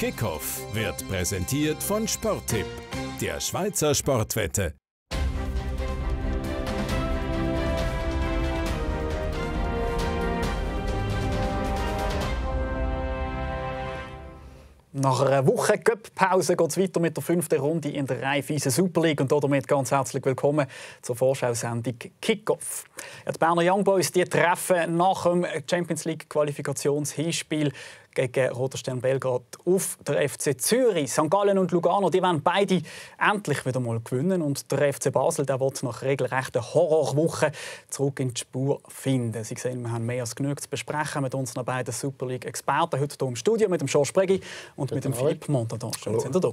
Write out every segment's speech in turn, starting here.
Kickoff wird präsentiert von Sporttipp, der Schweizer Sportwette. Nach einer Woche Cup-Pause geht es weiter mit der fünften Runde in der Raiffeisen Super League. Und damit ganz herzlich willkommen zur Vorschau-Sendung Kickoff. Die Berner Young Boys die treffen nach dem Champions League Qualifikationshinspiel gegen Roterstern Belgrad auf der FC Zürich. St. Gallen und Lugano die wollen beide endlich wieder mal gewinnen und der FC Basel der wird nach regelrechten Horrorwochen zurück in die Spur finden. Sie sehen, wir haben mehr als genug zu besprechen mit unseren beiden Super League Experten heute hier im Studio mit dem George Preggi und mit dem Philipp Montadon. Schön, sind ihr da.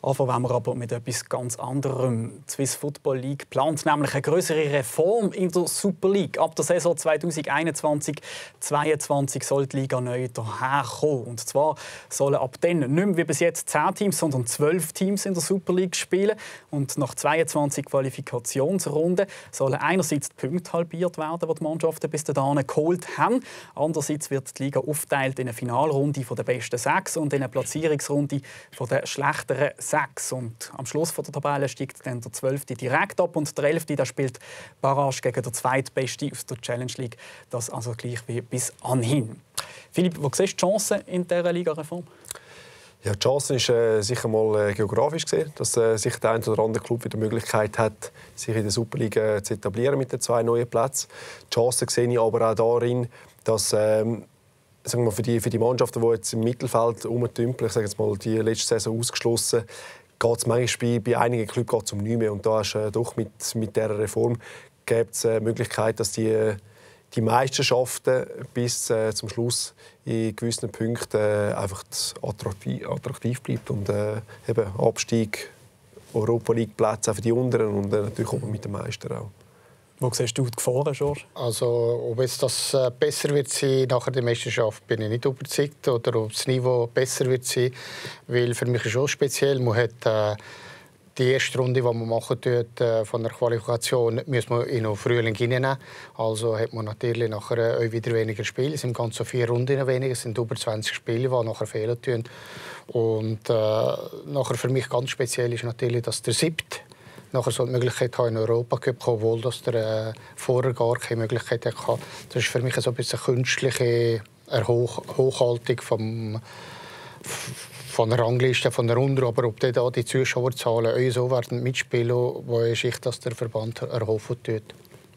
Anfangen wollen wir aber mit etwas ganz anderem. Die Swiss Football League plant nämlich eine größere Reform in der Super League. Ab der Saison 2021-22 soll die Liga neu daherkommen. Und zwar sollen ab dann nicht mehr wie bis jetzt 10 Teams, sondern 12 Teams in der Super League spielen. Und nach 22 Qualifikationsrunden sollen einerseits die Punkte halbiert werden, die die Mannschaften bis dahin geholt haben. Andererseits wird die Liga aufteilt in eine Finalrunde der besten sechs und in eine Platzierungsrunde der schlechten weiteren sechs. Und am Schluss der Tabelle steigt dann der 12. direkt ab und der 11. Der spielt Barrage gegen den zweitbesten aus der Challenge League. Das also gleich wie bis anhin. Philipp, wo siehst du die Chancen in dieser Ligareform? Ja, die Chance ist äh, sicher mal äh, geografisch gesehen, dass äh, sich der ein oder andere Club wieder die Möglichkeit hat, sich in der Superliga äh, zu etablieren mit den zwei neuen Plätzen. Die Chance sehe ich aber auch darin, dass ähm, sagen wir, für, die, für die Mannschaften, die jetzt im Mittelfeld rumtümpeln, ich sage jetzt mal, die letzte Saison ausgeschlossen, geht es manchmal bei, bei einigen Clubs geht's um nichts mehr. Und da ist äh, doch mit, mit dieser Reform gibt es äh, Möglichkeit, dass die, die Meisterschaften bis äh, zum Schluss in gewissen Punkten äh, einfach attraktiv, attraktiv bleibt und äh, eben Abstieg, Europa League Plätze für die unteren und äh, natürlich auch mit den Meistern auch. Wo siehst du die Gefahren, George? Also, ob jetzt das äh, besser wird sein nach der Meisterschaft, bin ich nicht überzeugt. Oder ob das Niveau besser wird sein. Weil für mich ist schon speziell. Man hat äh, die erste Runde, die man machen tut, äh, von der Qualifikation, müssen wir in den Frühling hineinnehmen. Also hat man natürlich nachher äh, wieder weniger Spiele. Es sind ganz so vier Runden weniger. Es sind über 20 Spiele, die nachher fehlen tun. Und äh, nachher für mich ganz speziell ist natürlich, dass der siebte nachher so die Möglichkeit haben, in Europa Cup kommen, obwohl das der äh, vorher gar keine Möglichkeit hatte. Das ist für mich so ein bisschen künstliche Hoch Hochhaltung vom, von der Rangliste von der Runde. Aber ob die, da die Zuschauerzahlen so werden mitspielen, wo ich dass der Verband erhoffen tut,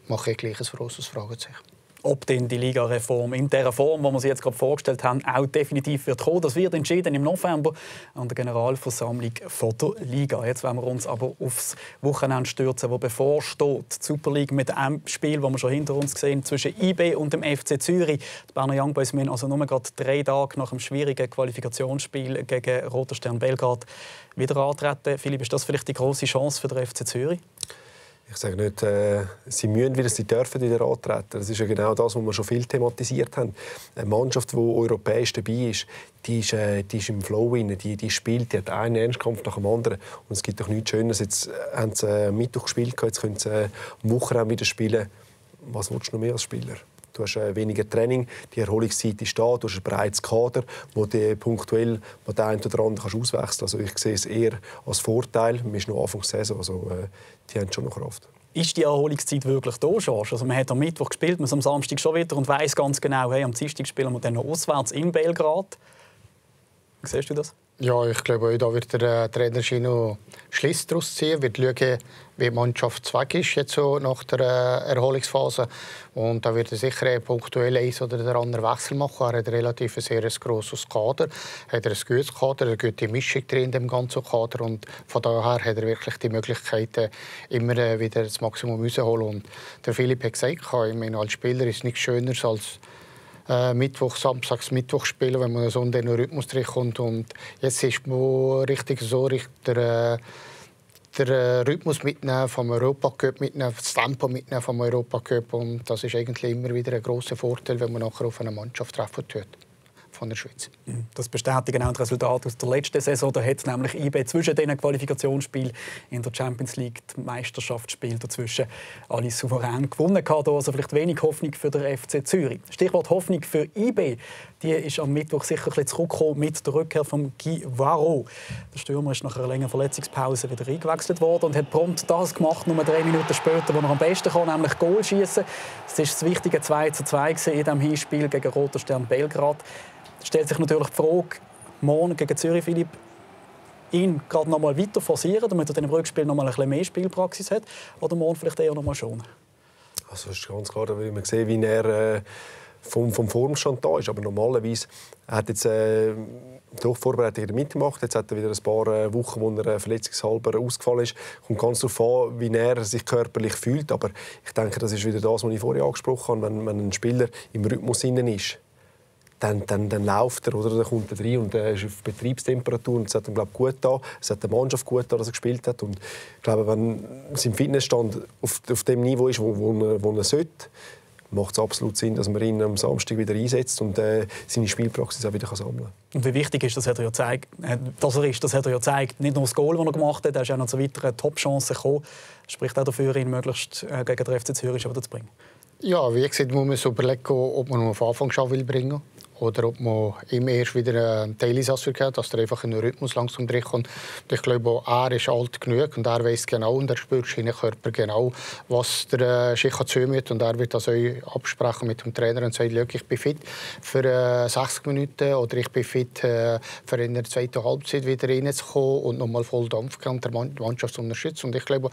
mache ich gleich ein großes Fragezeichen ob denn die Ligareform in der Form, wie wir sie jetzt gerade vorgestellt haben, auch definitiv wird kommen. Das wird entschieden im November an der Generalversammlung von der Liga. Jetzt wollen wir uns aber aufs Wochenende stürzen, wo bevorsteht. Die Super League mit einem Spiel, das wir schon hinter uns sehen, zwischen IB und dem FC Zürich. Die Berner Young Boys müssen also nur gerade drei Tage nach einem schwierigen Qualifikationsspiel gegen Roter Stern Belgrad wieder antreten. Philipp, ist das vielleicht die große Chance für den FC Zürich? Ich sage nicht, äh, sie müssen wieder, sie dürfen wieder antreten. Das ist ja genau das, was wir schon viel thematisiert haben. Eine Mannschaft, die europäisch dabei ist, die ist, äh, die ist im Flow rein, die, die spielt, die hat einen Ernstkampf nach dem anderen. Und es gibt doch nichts Schönes. Jetzt äh, haben sie äh, Mittwoch gespielt, jetzt können sie äh, Wochenende wieder spielen. Was willst du noch mehr als Spieler? Du hast äh, weniger Training, die Erholungszeit ist da, du hast ein breites Kader, wo du punktuell wo den einen oder anderen auswechseln kannst. Also ich sehe es eher als Vorteil. Wir sind noch Anfang der Saison, also äh, die haben schon noch Kraft. Ist die Erholungszeit wirklich da, George? Also man hat am Mittwoch gespielt, man am Samstag schon wieder und weiß ganz genau, hey, am Dienstag spielen wir dann noch auswärts in Belgrad. Wie siehst du das? Ja, ich glaube, da wird der äh, Trainer Gino Schluss daraus ziehen, wird schauen, wie die Mannschaft weg ist jetzt so nach der äh, Erholungsphase. Und da wird er sicher punktuell eins oder der andere Wechsel machen. Er hat relativ ein sehr grosses Kader, hat ein gutes Kader, eine gute Mischung drin in dem ganzen Kader und von daher hat er wirklich die Möglichkeit, immer äh, wieder das Maximum rauszuholen. Und der Philipp hat gesagt, ich meine, als Spieler ist nichts Schöner als äh, Mittwoch, Samstags, Mittwoch spielen, wenn man so in den Rhythmus kommt. Und jetzt ist man richtig so der, der äh, Rhythmus mitnehmen vom Europacup, mitnehmen, das Tempo mitnehmen vom Europacup. Und das ist eigentlich immer wieder ein großer Vorteil, wenn man nachher auf eine Mannschaft treffen tut von der Schweiz. Das bestätigen auch die Resultate aus der letzten Saison. Da hat nämlich IB zwischen den Qualifikationsspielen in der Champions League die Meisterschaftsspiele dazwischen alle souverän gewonnen. Also vielleicht wenig Hoffnung für den FC Zürich. Stichwort Hoffnung für IB. Die ist am Mittwoch sicher ein bisschen zurückgekommen mit der Rückkehr von Guy Varro. Der Stürmer ist nach einer längeren Verletzungspause wieder eingewechselt worden und hat prompt das gemacht, nur drei Minuten später, wo er am besten kann, nämlich Goal schießen. Es war das wichtige 2 zu 2 in diesem Hinspiel gegen Roter Stern Belgrad. Es stellt sich natürlich die Frage, morgen gegen Zürich, Philipp, ihn gerade noch mal weiter forcieren, damit er dann im Rückspiel noch mal ein bisschen mehr Spielpraxis hat, oder morgen vielleicht eher noch mal schonen? Also ist ganz klar, da will man sehen, wie er äh, vom, vom Formstand da ist. Aber normalerweise hat jetzt äh, die Vorbereitung mitgemacht. Jetzt hat er wieder ein paar äh, Wochen, wo er äh, verletzungshalber ausgefallen ist. Kommt ganz darauf an, wie er sich körperlich fühlt. Aber ich denke, das ist wieder das, was ich vorher angesprochen habe. Wenn, wenn ein Spieler im Rhythmus ist, dann, dann, dann läuft er, oder? Dann kommt er rein und er ist auf Betriebstemperatur und es hat ihm glaube gut da, es hat der Mannschaft gut da, dass er gespielt hat und ich glaube, wenn sein Fitnessstand auf, auf dem Niveau ist, wo, wo, er, wo er sollte, macht es absolut Sinn, dass man ihn am Samstag wieder einsetzt und äh, seine Spielpraxis auch wieder sammeln kann. Und wie wichtig ist, das hat er ja gezeigt, dass er ist, das hat er ja gezeigt. Nicht nur das Goal, das er gemacht hat, er ist auch noch zu weiteren Top-Chancen gekommen. Spricht auch dafür, ihn möglichst äh, gegen den FC Zürich wieder zu bringen. Ja, wie gesagt, muss man sich überlegen, ob man auf Anfang schon will bringen will oder ob man ihm erst wieder einen Teileinsatz hat, dass er einfach in den Rhythmus langsam drinkommt. Und ich glaube, er ist alt genug und er weiß genau und er spürt seinen Körper genau, was der äh, zumut und er wird das auch absprechen mit dem Trainer und sagt, ich bin fit für äh, 60 Minuten oder ich bin fit äh, für in der zweiten Halbzeit wieder reinzukommen und nochmal voll Dampf und der Mannschaft zu unterstützen. Und ich glaube,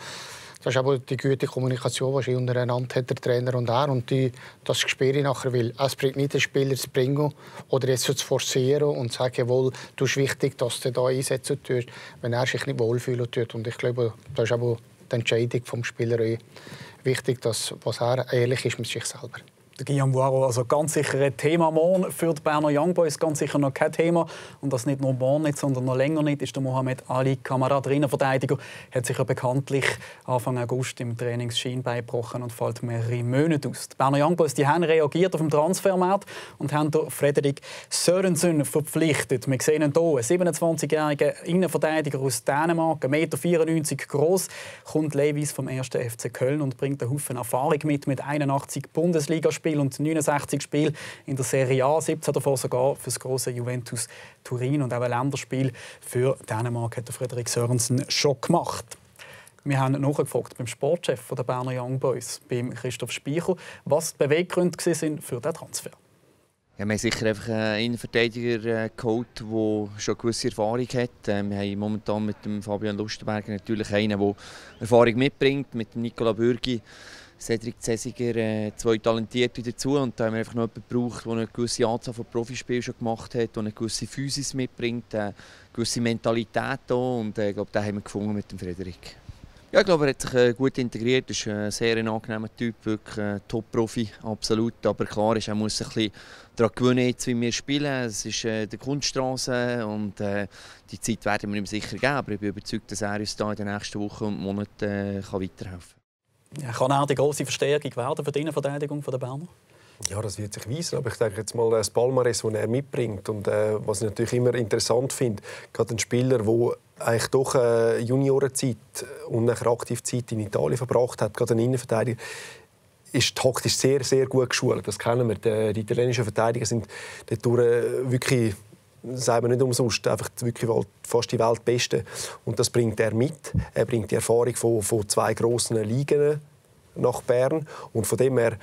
das ist aber die gute Kommunikation, die untereinander hat, der Trainer und er. Und die, das spüre ich nachher, weil es bringt nicht den Spieler zu bringen oder jetzt zu forcieren und zu sagen, jawohl, du ist wichtig, dass du da einsetzen tust, wenn er sich nicht wohlfühlen tut. Und ich glaube, das ist aber die Entscheidung des Spielers wichtig, dass was er ehrlich ist mit sich selber. Guillaume Boiro, also ganz sicher ein Thema morgen für die Berner Young Boys, ganz sicher noch kein Thema. Und das nicht nur morgen nicht, sondern noch länger nicht, ist der Mohamed Ali Kamerad, Innenverteidiger, hat sich ja bekanntlich Anfang August im Trainingsschienbein gebrochen und fällt mehrere Monate aus. Die Berner Young Boys die haben reagiert auf den Transfermarkt und haben Frederik Sörensen verpflichtet. Wir sehen ihn hier, einen 27-jährigen Innenverteidiger aus Dänemark, 1,94 Meter groß, kommt Levis vom 1. FC Köln und bringt einen Haufen Erfahrung mit, mit 81 Bundesligaspielen Spiel und 69 Spiele in der Serie A, 17 davon sogar für das große Juventus Turin und auch ein Länderspiel für Dänemark hat Frederik Sörensen schon gemacht. Wir haben nachgefragt beim Sportchef der Berner Young Boys, beim Christoph Speicher, was die Beweggründe waren für diesen Transfer. Ja, wir haben sicher einfach einen Innenverteidiger äh, geholt, der schon gewisse Erfahrung hat. Äh, wir haben momentan mit dem Fabian Lustenberger natürlich einen, der Erfahrung mitbringt, mit dem Nicola Bürgi Cedric Zesiger äh, zwei Talentierte dazu und da haben wir einfach noch jemanden gebraucht, der eine gewisse Anzahl von Profispielen schon gemacht hat, der eine gewisse Physis mitbringt, eine gewisse Mentalität auch und äh, ich glaube, den haben wir gefunden mit dem Frederik. Ja, ich glaube, er hat sich äh, gut integriert, ist ein sehr angenehmer Typ, wirklich ein Top-Profi, absolut. Aber klar ist, er muss sich ein bisschen daran gewöhnen, jetzt, wie wir spielen. Es ist äh, die Kunststraße und äh, die Zeit werden wir ihm sicher geben. Aber ich bin überzeugt, dass er uns da in den nächsten Wochen und Monaten äh, kann weiterhelfen kann. Kann er die große Verstärkung werden für die Innenverteidigung der Berner? Ja, das wird sich weisen. Aber ich denke jetzt mal, das Palmares, das er mitbringt und äh, was ich natürlich immer interessant finde, gerade ein Spieler, der eigentlich doch äh, Juniorenzeit und nachher Aktivzeit in Italien verbracht hat, gerade ein Innenverteidiger, ist taktisch sehr, sehr gut geschult. Das kennen wir. Die, die italienischen Verteidiger sind dort äh, wirklich sagen wir nicht umsonst, einfach wirklich fast die Weltbeste. Und das bringt er mit. Er bringt die Erfahrung von, von zwei grossen Ligen nach Bern. Und von dem her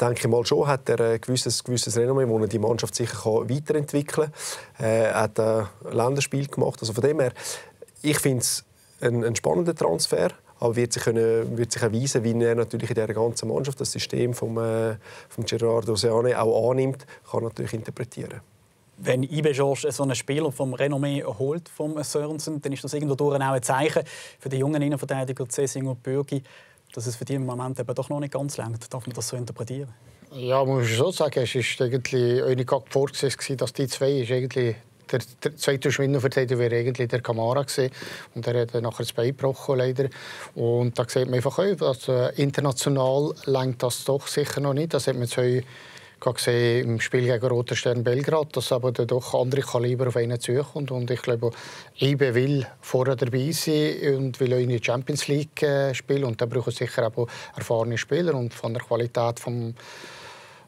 denke ich mal schon, hat er ein gewisses, gewisses Renommee, wo er die Mannschaft sicher kann weiterentwickeln kann. Er hat ein Länderspiel gemacht. Also von dem her, ich finde es ein, ein spannender Transfer aber wird sich, können, wird sich erweisen, wie er natürlich in dieser ganzen Mannschaft das System von äh, vom Gerardo Seane auch annimmt, kann natürlich interpretieren wenn Ibe George so einen Spieler vom Renommee holt vom Sörensen, dann ist das irgendwo auch ein Zeichen für die jungen Innenverteidiger Cesing und Bürgi, dass es für die im Moment eben doch noch nicht ganz langt. Darf man das so interpretieren? Ja, muss ich so sagen. Es war eigentlich eigentlich vorgesehen, dass die zwei ist eigentlich der, der zweite Schwindelverteidiger wäre eigentlich der Kamara gewesen. Und er hat nachher das Bein gebrochen, leider. Und da sieht man einfach dass äh, international lenkt das doch sicher noch nicht. Das hat man jetzt gesehen im Spiel gegen Roter Stern Belgrad, dass aber doch andere Kaliber auf einen zukommt. Und ich glaube, Ibe will vorher dabei sein und will auch in die Champions League äh, spielen. Und da braucht es sicher auch erfahrene Spieler und von der Qualität vom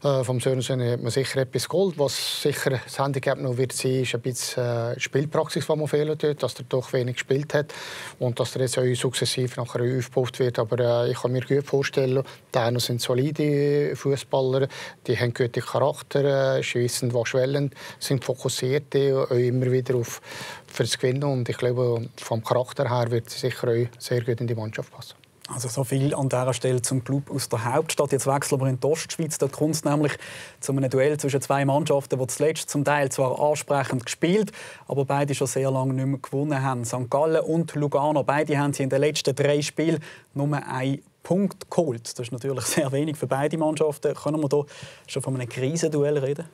Äh, vom Sörensen hat man sicher etwas geholt. Was sicher das Handicap noch wird sein, ist ein bisschen äh, Spielpraxis, die man fehlen dass er doch wenig gespielt hat und dass er jetzt auch sukzessiv nachher aufgebaut wird. Aber äh, ich kann mir gut vorstellen, die sind solide Fußballer, die haben gute Charakter, äh, wissen, was schwellen, sind fokussiert auch immer wieder auf fürs Gewinnen und ich glaube, vom Charakter her wird sie sicher auch sehr gut in die Mannschaft passen. Also so viel an dieser Stelle zum Club aus der Hauptstadt. Jetzt wechseln wir in die Ostschweiz. Dort kommt es nämlich zu einem Duell zwischen zwei Mannschaften, die zuletzt zum Teil zwar ansprechend gespielt, aber beide schon sehr lange nicht mehr gewonnen haben. St. Gallen und Lugano, beide haben sie in den letzten drei Spielen nur einen Punkt geholt. Das ist natürlich sehr wenig für beide Mannschaften. Können wir hier schon von einem Krisenduell reden?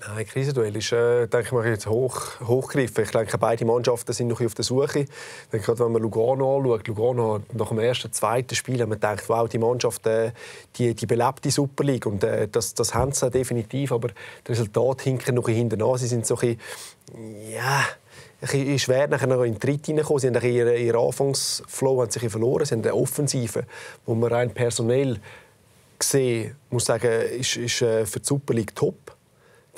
Nein, Krisenduell ist, äh, denke ich mal, jetzt hoch, hochgegriffen. Ich denke, beide Mannschaften sind noch auf der Suche. Denke, wenn man Lugano anschaut, Lugano nach dem ersten, zweiten Spiel, haben wir gedacht, wow, die Mannschaft, äh, die, die belebt die Super League. Und äh, das, das haben sie definitiv, aber das Resultat hinken noch hinten an. Sie sind so ein bisschen, ja, ein schwer nachher noch in den Tritt hineinkommen. Sie haben ihren, ihren Anfangsflow haben sich verloren. Sie haben eine Offensive, wo man rein personell gesehen muss sagen, ist, ist äh, für die Super League top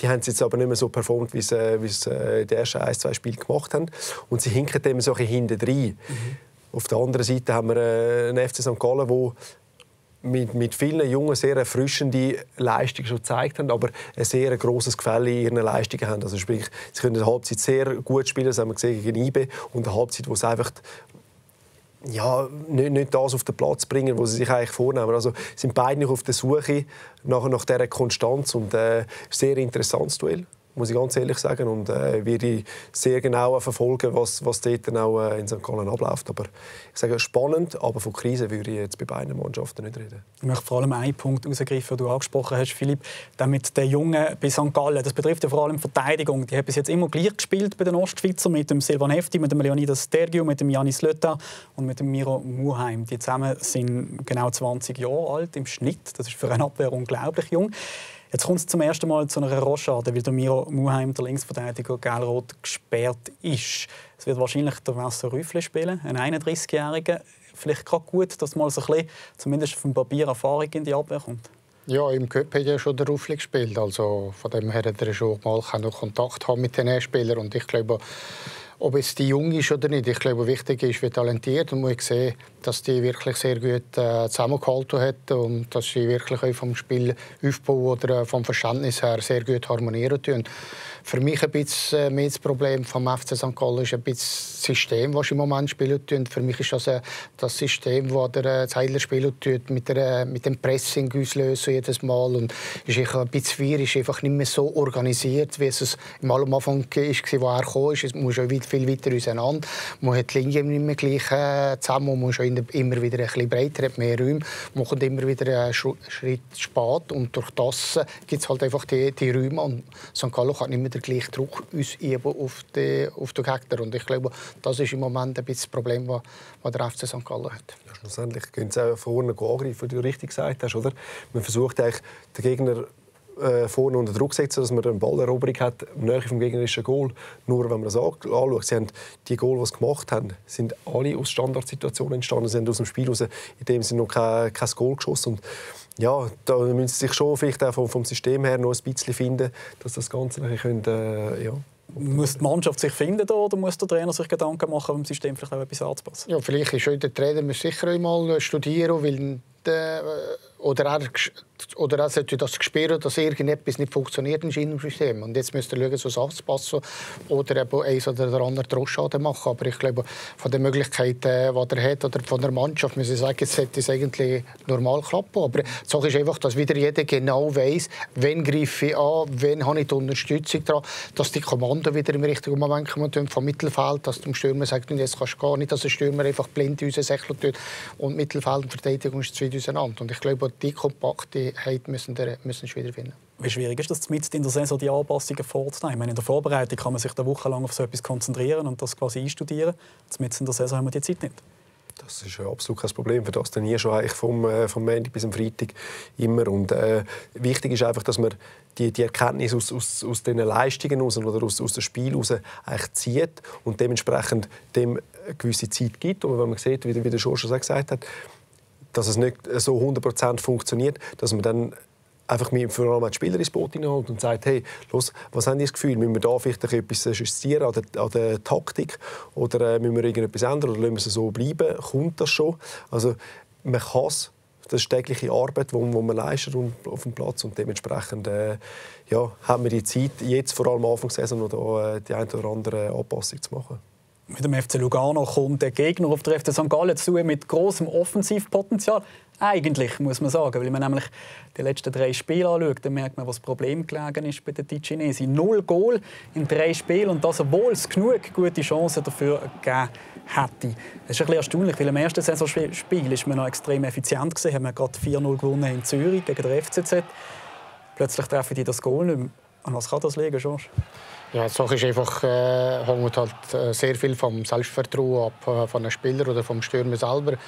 die haben es jetzt aber nicht mehr so performt, wie sie, äh, wie sie äh, die ersten ein, zwei Spiele gemacht haben. Und sie hinken dem so ein hinten rein. Mhm. Auf der anderen Seite haben wir äh, einen FC St. Gallen, der mit, mit vielen jungen, sehr erfrischende Leistungen schon gezeigt haben, aber ein sehr großes Gefälle in ihren Leistungen haben. Also sprich, sie können eine Halbzeit sehr gut spielen, das haben wir gesehen gegen IBE, und eine Halbzeit, wo es einfach ja, nicht, nicht das auf den Platz bringen, was sie sich eigentlich vornehmen. Also sind beide noch auf der Suche nach, nach dieser Konstanz und äh, sehr interessantes Duell muss ich ganz ehrlich sagen. Und äh, werde sehr genau verfolgen, was, was dort dann auch äh, in St. Gallen abläuft. Aber ich sage spannend, aber von Krise würde ich jetzt bei beiden Mannschaften nicht reden. Ich möchte vor allem einen Punkt herausgreifen, den du angesprochen hast, Philipp. Damit der Junge bei St. Gallen. Das betrifft ja vor allem Verteidigung. Die haben bis jetzt immer gleich gespielt bei den Ostschweizer mit dem Silvan Hefti, mit dem Leonidas Stergiu, mit dem Janis Lötta und mit dem Miro Muheim. Die zusammen sind genau 20 Jahre alt im Schnitt. Das ist für eine Abwehr unglaublich jung. Jetzt kommt es zum ersten Mal zu einer Rochade, weil der Miro Muheim, der Linksverteidiger, gelb-rot gesperrt ist. Es wird wahrscheinlich der Wasser Rüffle spielen, ein 31-Jähriger. Vielleicht gerade gut, dass mal so ein bisschen, zumindest vom Papier Erfahrung in die Abwehr kommt. Ja, im Cup hat ja schon der Ruffli gespielt. Also von dem her hat er schon mal Kontakt haben mit den Spielern. Und ich glaube, ob es die jung ist oder nicht, ich glaube, wichtig ist, wie talentiert. Und muss sehen, dass die wirklich sehr gut äh, zusammengehalten hat und dass sie wirklich auch vom Spielaufbau oder äh, vom Verständnis her sehr gut harmonieren tun. Für mich ein bisschen äh, mehr das Problem vom FC St. Gallen ist ein bisschen das System, das im Moment spielen tun. Für mich ist das äh, das System, das der äh, Zeidler spielen tut, mit, der, mit dem Pressing auslösen jedes Mal und ist ein bisschen schwierig, ist einfach nicht mehr so organisiert, wie es am Anfang war, als er kam. Es muss schon viel weiter auseinander. Man hat die Linie nicht mehr gleich äh, zusammen, man muss immer wieder ein bisschen breiter, hat mehr Räume, man kommt immer wieder einen Schritt spät und durch das gibt es halt einfach die, die Räume und St. Gallen hat nicht mehr den gleichen Druck ausüben auf den, auf den Gegner und ich glaube, das ist im Moment ein bisschen das Problem, das der FC St. Gallen hat. Ja, schlussendlich können sie auch vorne angreifen, wie du richtig gesagt hast. Oder? Man versucht eigentlich, den Gegner äh, vorne unter Druck setzen, dass man eine Balleroberung hat, näher vom gegnerischen Goal. Nur wenn man das anschaut, sie haben die Goal, die sie gemacht haben, sind alle aus Standardsituationen entstanden. Sie haben aus dem Spiel raus, in dem sie noch kein, kein Goal geschossen. Und ja, da müssen sie sich schon vielleicht auch vom, vom System her noch ein bisschen finden, dass das Ganze können, äh, ja, muss die Mannschaft sich finden oder muss der Trainer sich Gedanken machen, um System vielleicht auch etwas anzupassen? Ja, vielleicht ist der Trainer sicher einmal studieren, weil oder er, oder er sollte das spüren, dass irgendetwas nicht funktioniert im Schienensystem. Und jetzt müsste er schauen, so Satz passen oder eben eins oder der andere Trostschaden machen. Aber ich glaube, von den Möglichkeiten, die er hat, oder von der Mannschaft, muss ich sagen, jetzt sollte es eigentlich normal klappen. Aber die Sache ist einfach, dass wieder jeder genau weiß, wen greife ich an, wen habe ich die Unterstützung dran, dass die Kommando wieder im richtigen Moment kommen vom Mittelfeld, dass der Stürmer sagt, jetzt kannst du gar nicht, dass der Stürmer einfach blind Sächel tut und Mittelfeld und Verteidigung ist zwei auseinander. Und ich glaube, die Kompaktheit müssen wir müssen wiederfinden. Wie schwierig ist es, mit in der Saison die Anpassungen vorzunehmen? in der Vorbereitung kann man sich da wochenlang auf so etwas konzentrieren und das quasi einstudieren. Mit in der Saison haben wir die Zeit nicht. Das ist absolut kein Problem. Für das trainiere schon eigentlich vom, äh, vom Montag bis zum Freitag immer. Und, äh, wichtig ist einfach, dass man die, die Erkenntnis aus, aus, aus den Leistungen raus oder aus, aus dem Spiel heraus eigentlich zieht und dementsprechend dem eine gewisse Zeit gibt. Und wenn man sieht, wie, wie der Schorsch gesagt hat, dass es nicht so 100% funktioniert, dass man dann einfach mir vor allem die Spieler ins Boot hineinholt und sagt, hey, los, was haben die das Gefühl, müssen wir da vielleicht etwas justieren an der, an der Taktik oder äh, müssen wir irgendetwas ändern oder lassen wir es so bleiben, kommt das schon? Also man kann es, das ist tägliche Arbeit, die man leistet auf dem Platz und dementsprechend äh, ja, haben wir die Zeit, jetzt vor allem Anfang der Saison noch da, äh, die eine oder andere Anpassung zu machen mit dem FC Lugano kommt der Gegner auf der FC St. Gallen zu mit großem Offensivpotenzial. Eigentlich, muss man sagen. Weil man nämlich die letzten drei Spiele anschaut, dann merkt man, was das Problem gelegen ist bei den Ticinesi. Null Goal in drei Spielen und das, obwohl es genug gute Chancen dafür gegeben hätte. Das ist ein erstaunlich, weil im ersten Saisonspiel ist man noch extrem effizient gewesen. Haben gerade 4-0 gewonnen in Zürich gegen den FCZ. Plötzlich treffen die das Goal nicht mehr. An was kann das liegen, George? Ja, die Sache ist einfach, äh, hängt halt äh, sehr viel vom Selbstvertrauen ab, äh, von einem Spieler oder vom Stürmer selber.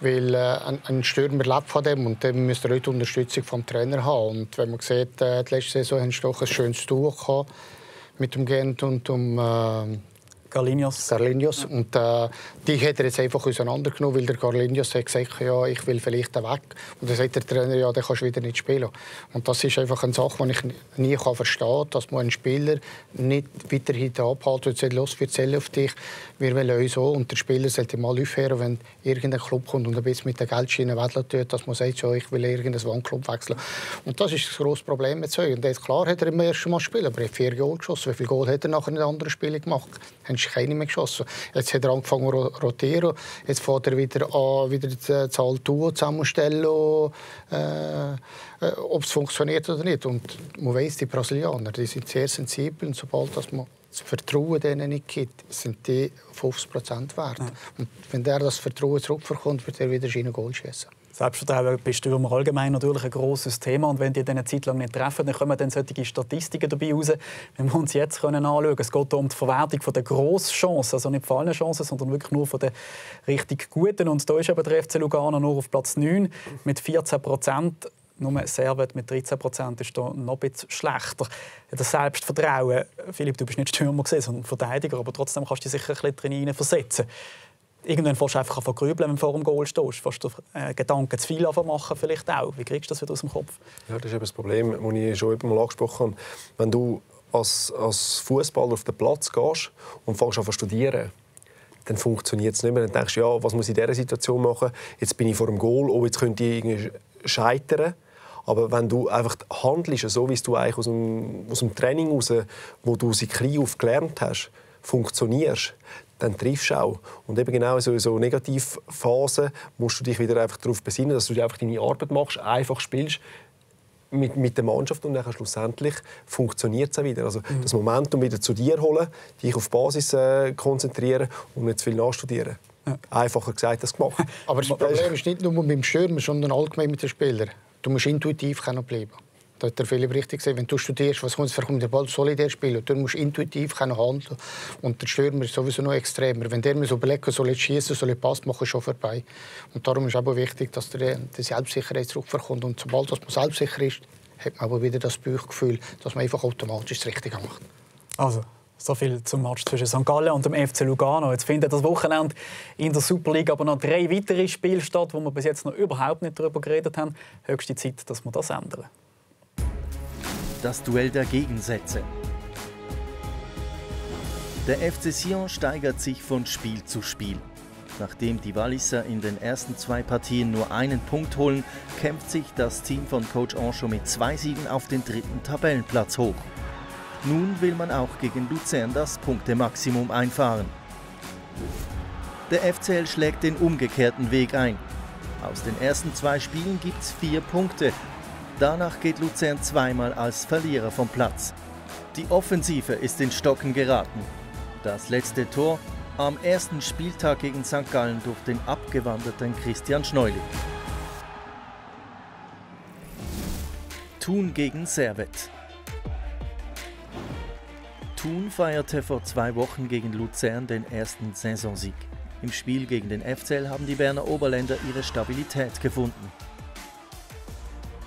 Weil äh, ein, ein Stürmer lebt von dem und dann müsste er heute Unterstützung vom Trainer haben. Und wenn man sieht, äh, die letzte Saison haben sie doch ein schönes gehabt mit dem Gent und dem äh, Carlinhos. Carlinhos. Und äh, die hat er jetzt einfach auseinandergenommen, weil der Carlinhos hat gesagt ja, ich will vielleicht weg. Und dann sagt der Trainer, ja, dann kannst du wieder nicht spielen. Und das ist einfach eine Sache, die ich nie kann verstehen kann, dass man einen Spieler nicht weiterhin abhalten und sagt, los, wir zählen auf dich, wir wollen euch so. Und der Spieler sollte mal aufhören, wenn irgendein Club kommt und ein bisschen mit der Geldschiene wedeln tut, dass man sagt, ja, ich will irgendeinen Wandclub wechseln. Und das ist das grosse Problem mit Und jetzt, klar hat er im ersten Mal spielen, aber er hat vier Goal geschossen. Wie viele Goal hat er nachher in anderen Spielen gemacht? Ist keine mehr geschossen. Jetzt hat er angefangen zu rotieren. Jetzt fährt er wieder an, wieder die Zahl Duo zusammenstellen, äh, äh, ob es funktioniert oder nicht. Und man weiss, die Brasilianer die sind sehr sensibel. Und sobald dass man das Vertrauen denen nicht gibt, sind die 50 Prozent wert. Ja. Und wenn der das Vertrauen zurückbekommt, wird er wieder einen Goal schießen. Selbstvertrauen bei Stürmer allgemein natürlich ein großes Thema. Und wenn die dann eine Zeit lang nicht treffen, dann kommen dann solche Statistiken dabei raus. Wenn wir uns jetzt können anschauen es geht um die Verwertung der Grosschancen, also nicht von allen Chancen, sondern wirklich nur von den richtig guten. Und da ist eben der FC Lugano nur auf Platz 9 mit 14 Prozent. Nur Servet mit 13 Prozent ist da noch ein bisschen schlechter. Das Selbstvertrauen, Philipp, du bist nicht Stürmer, sondern Verteidiger, aber trotzdem kannst du dich sicher ein bisschen versetzen irgendwann fährst du einfach an grübeln, wenn du vor dem Goal stehst. Fährst du äh, Gedanken zu viel machen vielleicht auch. Wie kriegst du das wieder aus dem Kopf? Ja, das ist eben das Problem, das ich schon mal angesprochen habe. Wenn du als, als Fußballer auf den Platz gehst und fängst an zu studieren, dann funktioniert es nicht mehr. Dann denkst du, ja, was muss ich in dieser Situation machen? Jetzt bin ich vor dem Goal, oh, jetzt könnte ich irgendwie scheitern. Aber wenn du einfach handelst, so wie du eigentlich aus dem, aus dem Training heraus, wo du sie klein auf gelernt hast, funktionierst, dann triffst du auch. Und eben genau in so, so Negativphasen musst du dich wieder einfach darauf besinnen, dass du einfach deine Arbeit machst, einfach spielst mit, mit der Mannschaft und dann schlussendlich funktioniert es auch wieder. Also mhm. das Momentum wieder zu dir holen, dich auf die Basis äh, konzentrieren und nicht zu viel nachstudieren. Ja. Einfacher gesagt als gemacht. Aber das Problem ist nicht nur mit dem Stürmer, sondern allgemein mit den Spielern. Du musst intuitiv bleiben da hat der Philipp richtig gesagt, wenn du studierst, was kommt, kommt der Ball solidär spielen, dann musst intuitiv handeln Und der Stürmer ist sowieso noch extremer. Wenn der mir so überlegt, soll jetzt schießen, soll ich Pass machen, ist schon vorbei. Und darum ist aber wichtig, dass der, die Selbstsicherheit zurückkommt. Und sobald man selbstsicher ist, hat man aber wieder das Bauchgefühl, dass man einfach automatisch das Richtige macht. Also, so viel zum Match zwischen St. Gallen und dem FC Lugano. Jetzt findet das Wochenende in der Super League aber noch drei weitere Spiele statt, wo wir bis jetzt noch überhaupt nicht darüber geredet haben. Höchste Zeit, dass wir das ändern das Duell der Gegensätze. Der FC Sion steigert sich von Spiel zu Spiel. Nachdem die Walliser in den ersten zwei Partien nur einen Punkt holen, kämpft sich das Team von Coach Ancho mit zwei Siegen auf den dritten Tabellenplatz hoch. Nun will man auch gegen Luzern das Punktemaximum einfahren. Der FCL schlägt den umgekehrten Weg ein. Aus den ersten zwei Spielen gibt es vier Punkte Danach geht Luzern zweimal als Verlierer vom Platz. Die Offensive ist in Stocken geraten. Das letzte Tor am ersten Spieltag gegen St. Gallen durch den abgewanderten Christian Schneuli. Thun gegen Servet. Thun feierte vor zwei Wochen gegen Luzern den ersten Saisonsieg. Im Spiel gegen den FCL haben die Berner Oberländer ihre Stabilität gefunden.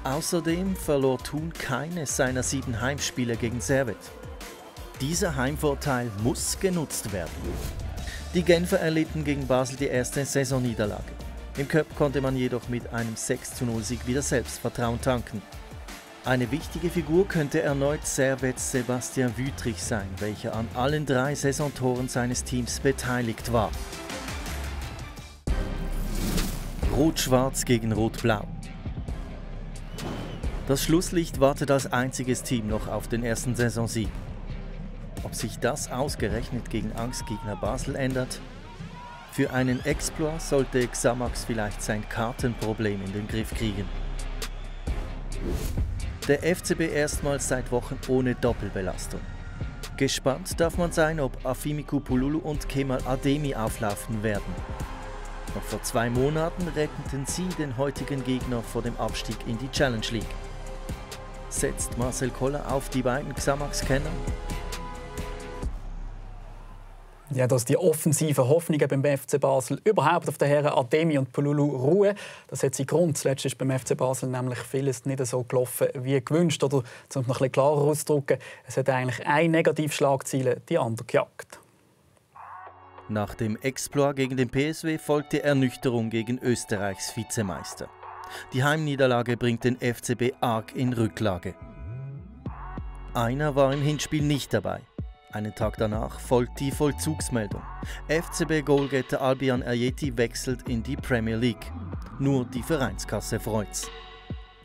Außerdem verlor Thun keines seiner sieben Heimspiele gegen Servet. Dieser Heimvorteil muss genutzt werden. Die Genfer erlitten gegen Basel die erste Saisonniederlage. Im Cup konnte man jedoch mit einem 6-0 Sieg wieder Selbstvertrauen tanken. Eine wichtige Figur könnte erneut Servets Sebastian Wüthrich sein, welcher an allen drei Saisontoren seines Teams beteiligt war. Rot-Schwarz gegen Rot-Blau. Das Schlusslicht wartet als einziges Team noch auf den ersten Saisonsieg. Ob sich das ausgerechnet gegen Angstgegner Basel ändert? Für einen Exploit sollte Xamax vielleicht sein Kartenproblem in den Griff kriegen. Der FCB erstmals seit Wochen ohne Doppelbelastung. Gespannt darf man sein, ob Afimiku Pululu und Kemal Ademi auflaufen werden. Noch vor zwei Monaten retteten sie den heutigen Gegner vor dem Abstieg in die Challenge League. Setzt Marcel Koller auf die beiden Xamax-Kenner? Ja, dass die offensiven Hoffnungen beim FC Basel überhaupt auf den Herren Ademi und Pululu ruhen, das hat seinen Grund. Zuletzt ist beim FC Basel nämlich vieles nicht so gelaufen wie gewünscht. Oder, um es noch ein bisschen klarer auszudrücken, es hat eigentlich ein Negativschlagziele die andere gejagt. Nach dem Exploit gegen den PSW folgte Ernüchterung gegen Österreichs Vizemeister. Die Heimniederlage bringt den FCB arg in Rücklage. Einer war im Hinspiel nicht dabei. Einen Tag danach folgt die Vollzugsmeldung. FCB-Goalgetter Albion Ayeti wechselt in die Premier League. Nur die Vereinskasse freut's.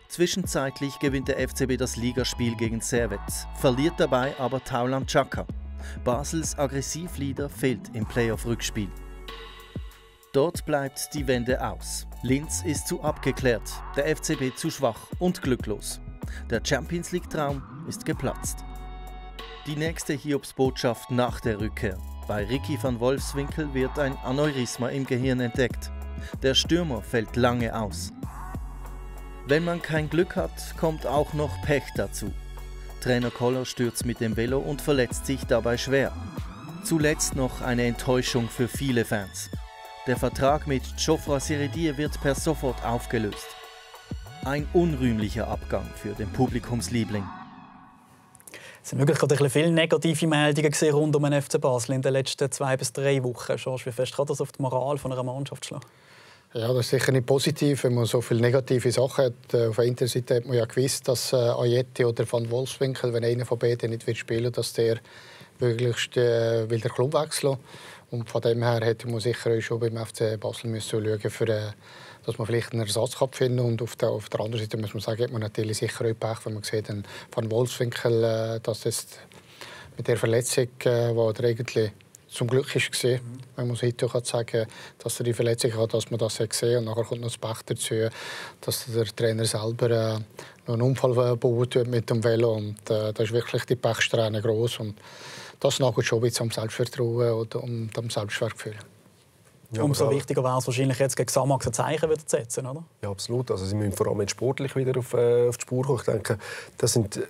Zwischenzeitlich gewinnt der FCB das Ligaspiel gegen Servet, verliert dabei aber Taulan Chaka. Basels Aggressivleader fehlt im Playoff-Rückspiel. Dort bleibt die Wende aus. Linz ist zu abgeklärt, der FCB zu schwach und glücklos. Der Champions League-Traum ist geplatzt. Die nächste Hiobsbotschaft nach der Rückkehr. Bei Ricky van Wolfswinkel wird ein Aneurysma im Gehirn entdeckt. Der Stürmer fällt lange aus. Wenn man kein Glück hat, kommt auch noch Pech dazu. Trainer Koller stürzt mit dem Velo und verletzt sich dabei schwer. Zuletzt noch eine Enttäuschung für viele Fans. Der Vertrag mit Jofra Siridir wird per sofort aufgelöst. Ein unrühmlicher Abgang für den Publikumsliebling. Es sind wirklich gerade viele negative Meldungen gesehen rund um den FC Basel in den letzten zwei bis drei Wochen. George, wie fest kann das auf die Moral von einer Mannschaft schlagen? Ja, das ist sicher nicht positiv, wenn man so viele negative Sachen hat. Äh, auf der Interseite hat man ja gewusst, dass äh, Ayeti oder Van Wolfswinkel, wenn einer von beiden nicht spielen will, dass der wirklich äh, will der Club wechseln Und von dem her hätte man sicher schon beim FC Basel müssen schauen, für, äh, dass man vielleicht einen Ersatz finden kann. Und auf der, auf der anderen Seite muss man sagen, hat man natürlich sicher auch Pech, wenn man sieht, Van Wolfswinkel, äh, dass das mit der Verletzung, äh, er eigentlich zum Glück ist gesehen. Mhm. Man muss heute auch sagen, dass er die Verletzung hat, dass man das hat gesehen und nachher kommt noch das Pech dazu, dass der Trainer selber äh, noch einen Unfall gebaut hat mit dem Velo und äh, da ist wirklich die Pechsträhne groß und das nagelt schon ein am Selbstvertrauen oder um am Selbstwertgefühl. Ja, Umso wichtiger wäre es wahrscheinlich jetzt gegen Samax ein Zeichen wieder zu setzen, oder? Ja, absolut. Also sie müssen vor allem sportlich wieder auf, äh, auf die Spur kommen. Ich denke, das sind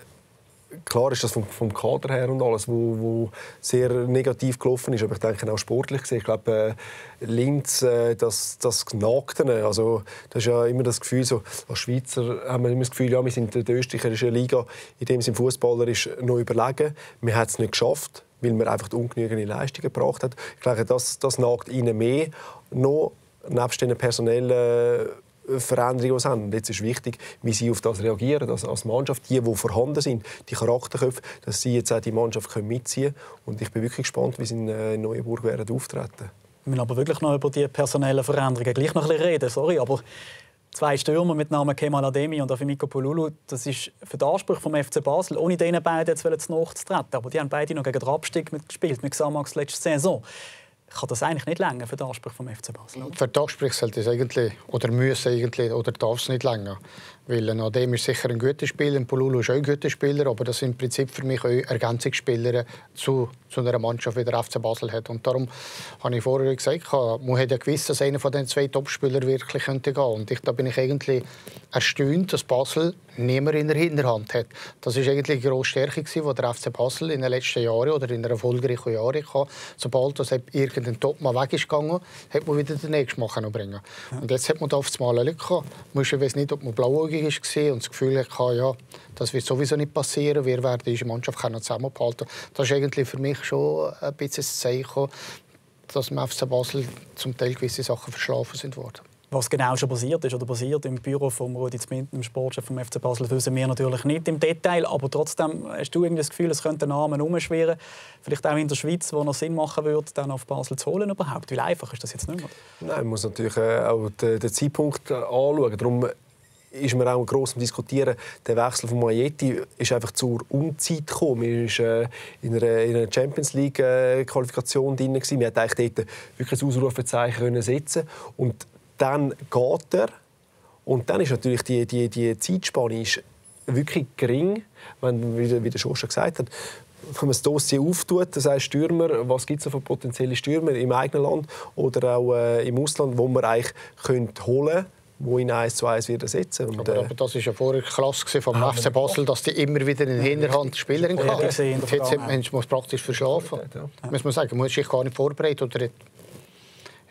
klar ist das vom, vom Kader her und alles, wo, wo, sehr negativ gelaufen ist, aber ich denke auch sportlich gesehen. Ich glaube, äh, Linz, äh, das, das nagt ihnen. Also das ist ja immer das Gefühl, so als Schweizer haben wir immer das Gefühl, ja, wir sind in der österreichischen Liga, in dem im Fußballer ist, noch überlegen. Wir haben es nicht geschafft, weil wir einfach ungenügende Leistungen gebracht haben. Ich glaube, das, das nagt ihnen mehr noch nebst den personellen Veränderungen, haben. Und jetzt ist wichtig, wie sie auf das reagieren, dass als Mannschaft, die, die vorhanden sind, die Charakterköpfe, dass sie jetzt auch die Mannschaft mitziehen können. Und ich bin wirklich gespannt, wie sie in äh, Neuenburg werden auftreten. Wir müssen aber wirklich noch über die personellen Veränderungen gleich noch ein reden. Sorry, aber zwei Stürmer mit Namen Kemal Ademi und Afimiko Pululu, das ist für den Anspruch vom FC Basel, ohne denen beide jetzt zu nachzutreten. Aber die haben beide noch gegen den Abstieg mitgespielt, mit Xamax letzte Saison kann das eigentlich nicht länger für den Anspruch vom FC Basel. Für den Anspruch sollte es eigentlich oder müssen eigentlich oder darf es nicht länger. Weil Nadem ist sicher ein guter Spieler, Polulu ist auch ein guter Spieler, aber das sind im Prinzip für mich auch Ergänzungsspieler zu, zu einer Mannschaft, wie der FC Basel hat. Und darum habe ich vorher gesagt, man hat ja gewusst, dass einer von den zwei Topspielern wirklich könnte gehen. Und ich, da bin ich eigentlich erstaunt, dass Basel niemand in der Hinterhand hat. Das ist eigentlich die grosse Stärke, die der FC Basel in den letzten Jahren oder in den erfolgreichen Jahren hatte. Sobald das irgendein Topmann weg ist gegangen, hat man wieder den nächsten Mal bringen. Und jetzt hat man da auf das Mal Glück Man weiß nicht, ob man blauäugig war und das Gefühl hatte, ja, das wird sowieso nicht passieren, wir werden diese Mannschaft zusammenhalten Das ist eigentlich für mich schon ein bisschen ein Zeichen, dass im FC Basel zum Teil gewisse Sachen verschlafen sind worden. Was genau schon passiert ist oder passiert im Büro von Rudi Zminten, dem Sportchef vom FC Basel, wissen wir natürlich nicht im Detail. Aber trotzdem hast du irgendwie das Gefühl, es könnte ein Name umschwirren. Vielleicht auch in der Schweiz, wo noch Sinn machen würde, dann auf Basel zu holen überhaupt. Wie einfach ist das jetzt nicht mehr? Nein, man muss natürlich äh, auch den, den Zeitpunkt äh, anschauen. Darum ist man auch gross am Diskutieren. Der Wechsel von Maietti ist einfach zur Unzeit gekommen. Man war äh, in einer, in einer Champions League äh, drin. Man konnte eigentlich dort wirklich ein Ausrufezeichen setzen und dann geht er. Und dann ist natürlich die, die, die Zeitspanne ist wirklich gering, wenn, wie, wie der schon gesagt hat, wenn man das Dossier auftut, das heißt Stürmer, was gibt es für potenzielle Stürmer im eigenen Land oder auch äh, im Ausland, wo man eigentlich holen könnte, wo ihn eins zu eins wieder setzen. Und, aber, äh, aber, das war ja vorher klasse vom ah, FC Basel, dass die immer wieder in der Hinterhand Spielerin. Und jetzt muss man praktisch verschlafen. Ja. Muss man sagen, man ist sich gar nicht vorbereitet oder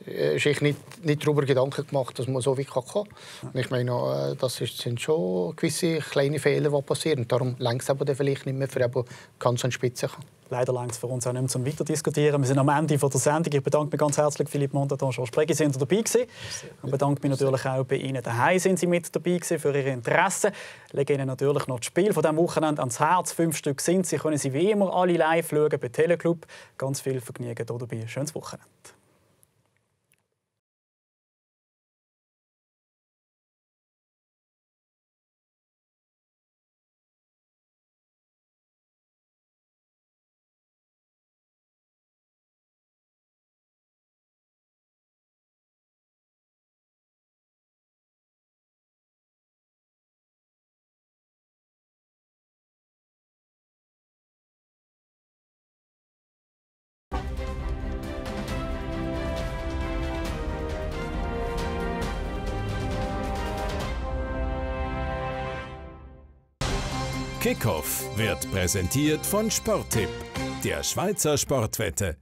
äh, sich nicht, nicht darüber Gedanken gemacht, dass man so weit kommen kann. Ich meine, äh, das sind schon gewisse kleine Fehler, die passieren. Darum längst aber vielleicht nicht mehr für ganz an Spitze kommen. Leider längst für uns auch nicht mehr zum Weiterdiskutieren. Wir sind am Ende der Sendung. Ich bedanke mich ganz herzlich, Philipp Montaton, Georges Bregi, sind dabei gewesen. Ich bedanke mich natürlich auch bei Ihnen daheim, sind Sie mit dabei gewesen, für Ihr Interesse. Ich lege Ihnen natürlich noch das Spiel von diesem Wochenende ans Herz. Fünf Stück sind Sie, können Sie wie immer alle live schauen bei Teleclub. Ganz viel Vergnügen dabei. Schönes Wochenende. Kickoff wird präsentiert von Sporttipp, der Schweizer Sportwette.